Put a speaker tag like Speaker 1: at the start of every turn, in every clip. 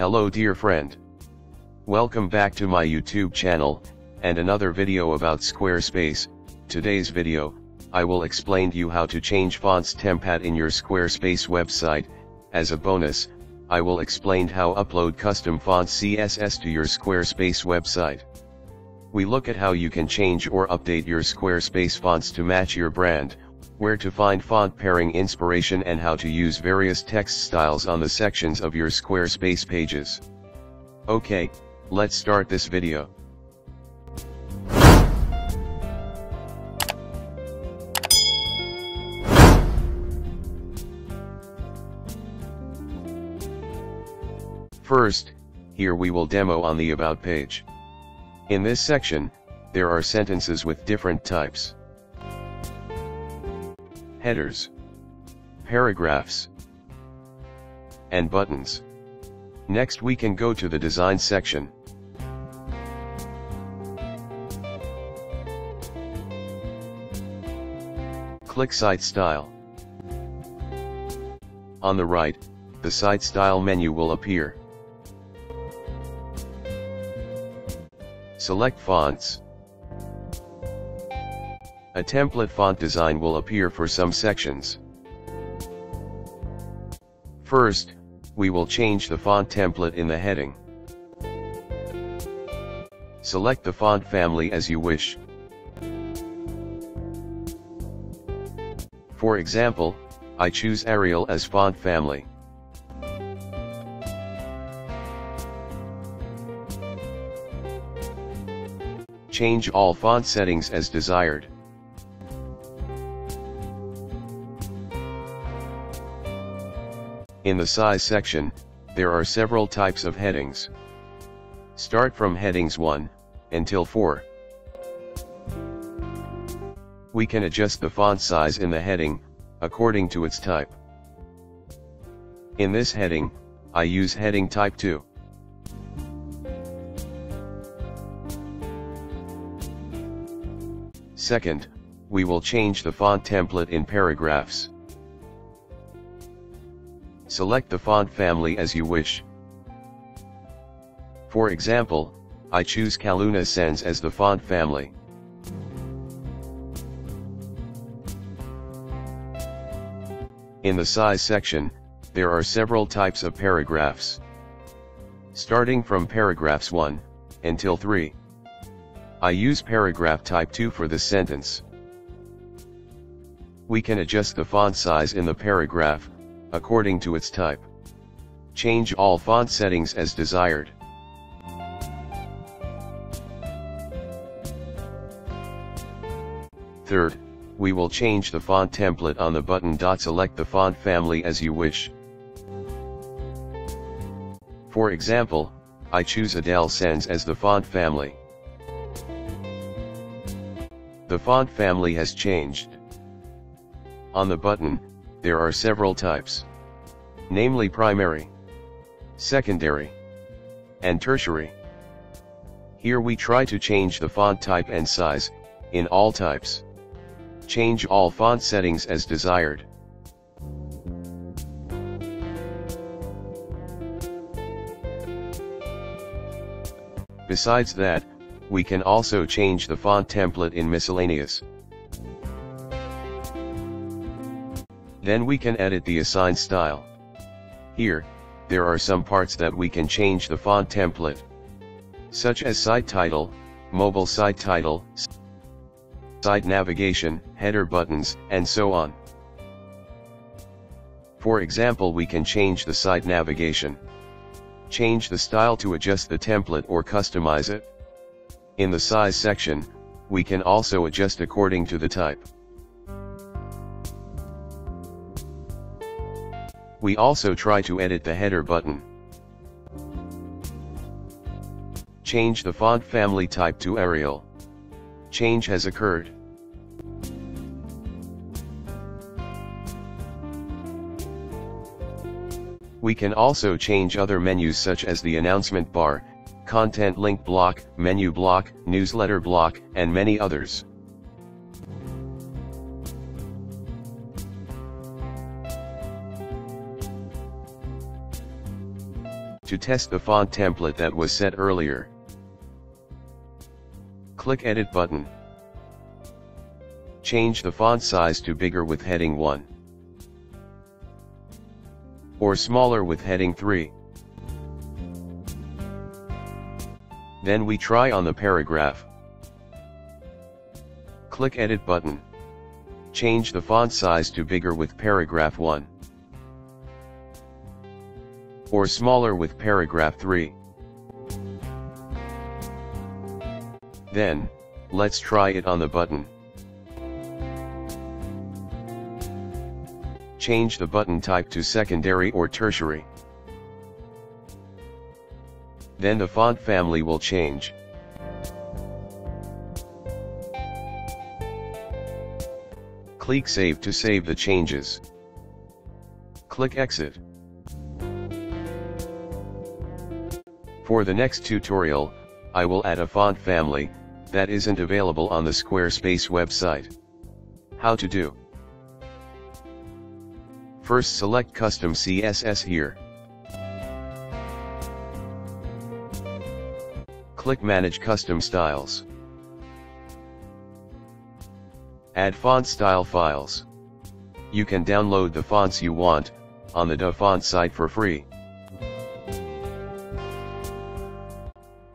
Speaker 1: Hello dear friend. Welcome back to my YouTube channel, and another video about Squarespace. Today's video, I will explain to you how to change fonts template in your Squarespace website. As a bonus, I will explain how upload custom fonts CSS to your Squarespace website. We look at how you can change or update your Squarespace fonts to match your brand, where to find font pairing inspiration and how to use various text styles on the sections of your Squarespace pages. Okay, let's start this video. First, here we will demo on the About page. In this section, there are sentences with different types headers, paragraphs, and buttons. Next we can go to the design section. Click Site Style. On the right, the Site Style menu will appear. Select Fonts. A template font design will appear for some sections. First, we will change the font template in the heading. Select the font family as you wish. For example, I choose Arial as font family. Change all font settings as desired. In the size section, there are several types of headings. Start from headings 1, until 4. We can adjust the font size in the heading, according to its type. In this heading, I use heading type 2. Second, we will change the font template in paragraphs. Select the font family as you wish. For example, I choose Calluna Sans as the font family. In the size section, there are several types of paragraphs. Starting from paragraphs 1, until 3. I use paragraph type 2 for this sentence. We can adjust the font size in the paragraph, according to its type. Change all font settings as desired. Third, we will change the font template on the button. Select the font family as you wish. For example, I choose Adelle Sans as the font family. The font family has changed. On the button, there are several types. Namely primary, secondary, and tertiary. Here we try to change the font type and size, in all types. Change all font settings as desired. Besides that, we can also change the font template in miscellaneous. Then we can edit the assigned style. Here, there are some parts that we can change the font template. Such as site title, mobile site title, site navigation, header buttons, and so on. For example we can change the site navigation. Change the style to adjust the template or customize it. In the size section, we can also adjust according to the type. We also try to edit the header button. Change the font family type to Arial. Change has occurred. We can also change other menus such as the announcement bar, content link block, menu block, newsletter block, and many others. To test the font template that was set earlier. Click Edit button. Change the font size to bigger with heading 1 or smaller with heading 3. Then we try on the paragraph. Click Edit button. Change the font size to bigger with paragraph 1 or smaller with paragraph 3. Then, let's try it on the button. Change the button type to secondary or tertiary. Then the font family will change. Click Save to save the changes. Click Exit. For the next tutorial, I will add a font family, that isn't available on the Squarespace website. How to do? First select Custom CSS here. Click Manage Custom Styles. Add font style files. You can download the fonts you want, on the DaFont site for free.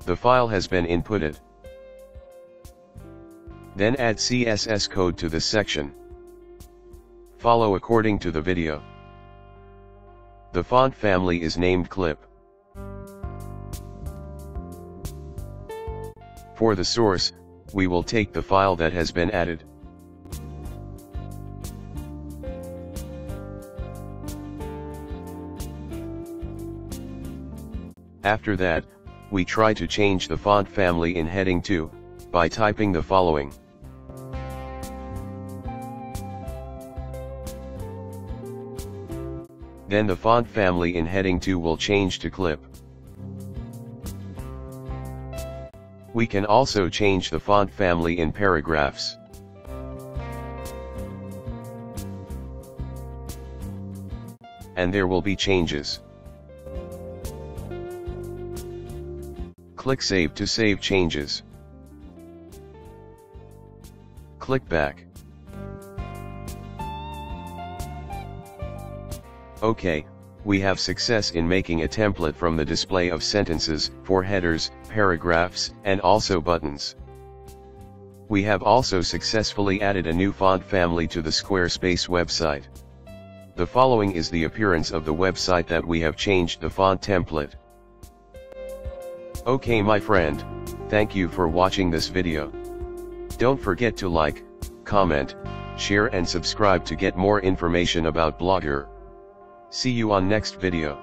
Speaker 1: The file has been inputted. Then add CSS code to this section. Follow according to the video. The font family is named Clip. For the source, we will take the file that has been added. After that, we try to change the font family in heading 2, by typing the following. Then the font family in heading 2 will change to clip. We can also change the font family in paragraphs. And there will be changes. Click Save to save changes. Click Back. OK, we have success in making a template from the display of sentences, for headers, paragraphs, and also buttons. We have also successfully added a new font family to the Squarespace website. The following is the appearance of the website that we have changed the font template. Okay my friend, thank you for watching this video. Don't forget to like, comment, share and subscribe to get more information about Blogger. See you on next video.